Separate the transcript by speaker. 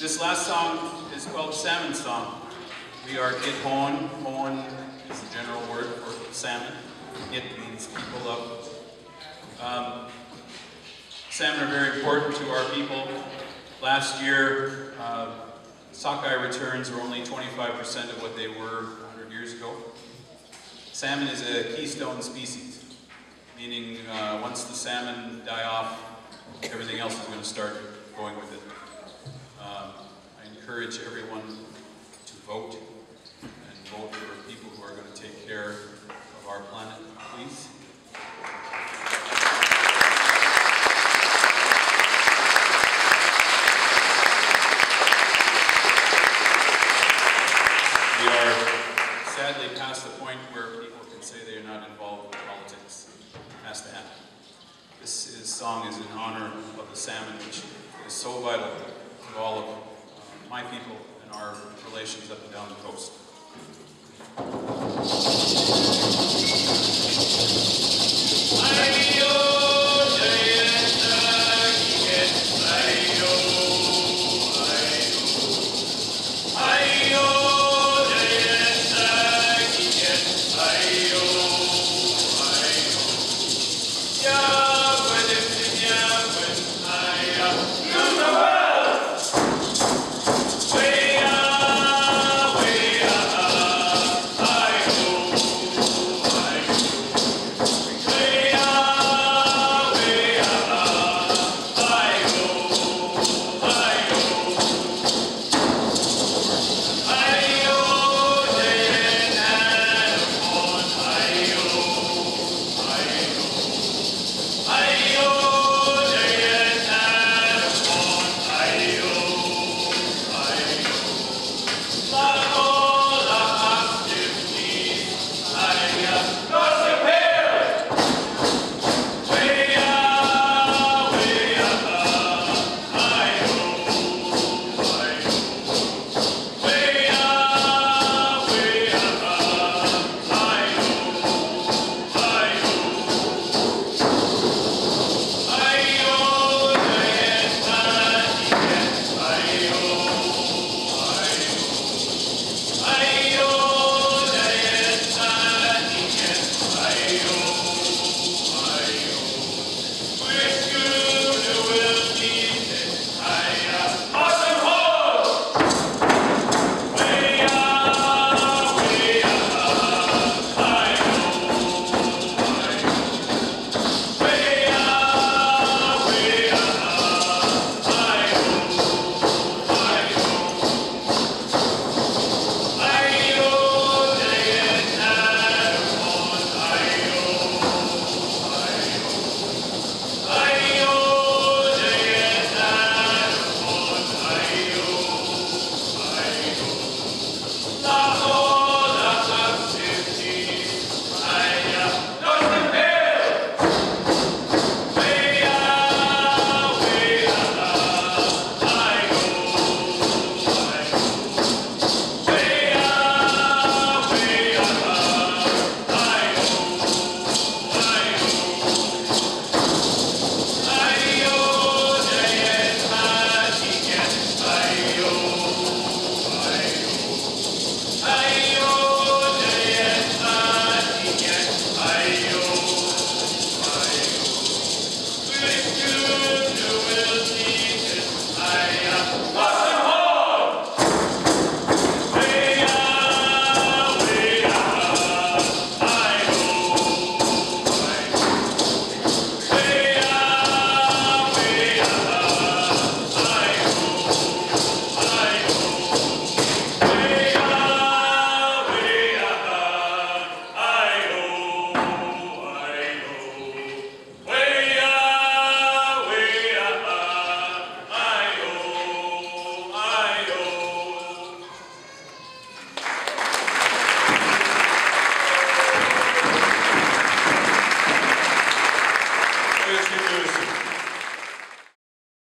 Speaker 1: This last song is called Salmon Song. We are Git Hoan. Hoan is the general word for salmon. Git means people up. Um, salmon are very important to our people. Last year, uh, sockeye returns were only 25% of what they were 100 years ago. Salmon is a keystone species, meaning uh, once the salmon die off, everything else is going to start going with it. Encourage everyone to vote and vote for people who are going to take care of our planet, please. We are sadly past the point where people can say they are not involved in politics. It has to happen. This is, song is in honor of the salmon, which is so vital to all of uh, my people and our relations up and down the coast.